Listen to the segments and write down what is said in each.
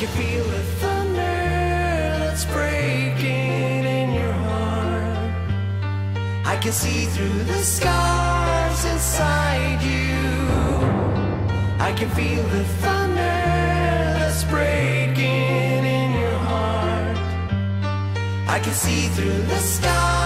can feel the thunder that's breaking in your heart. I can see through the scars inside you. I can feel the thunder that's breaking in your heart. I can see through the scars.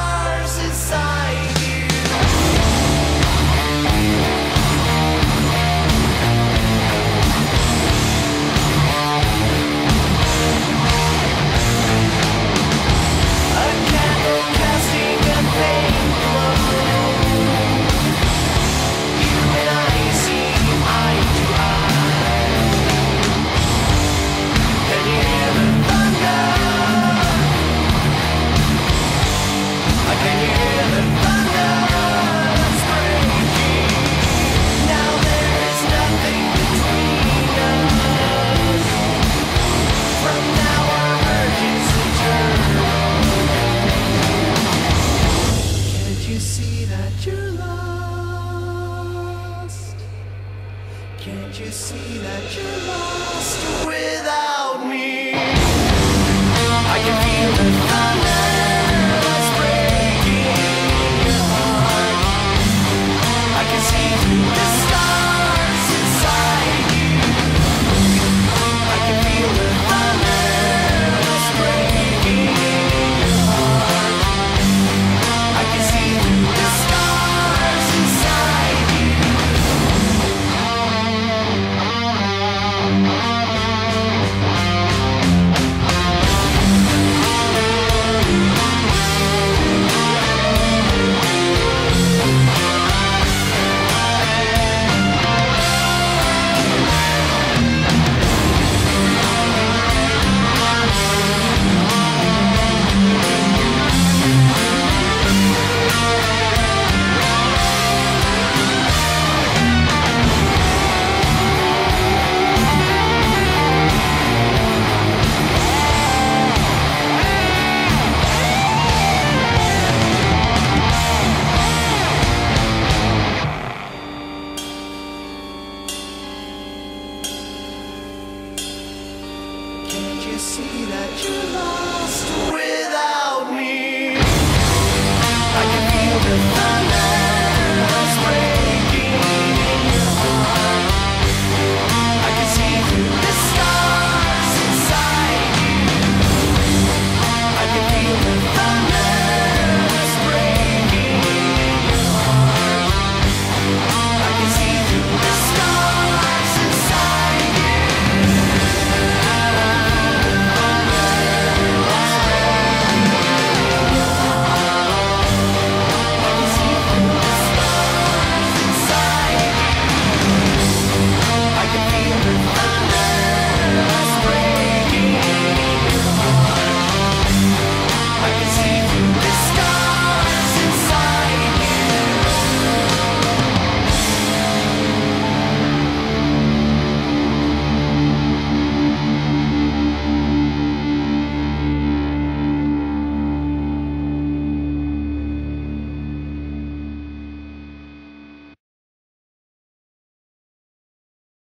Can't you see that you're lost without me?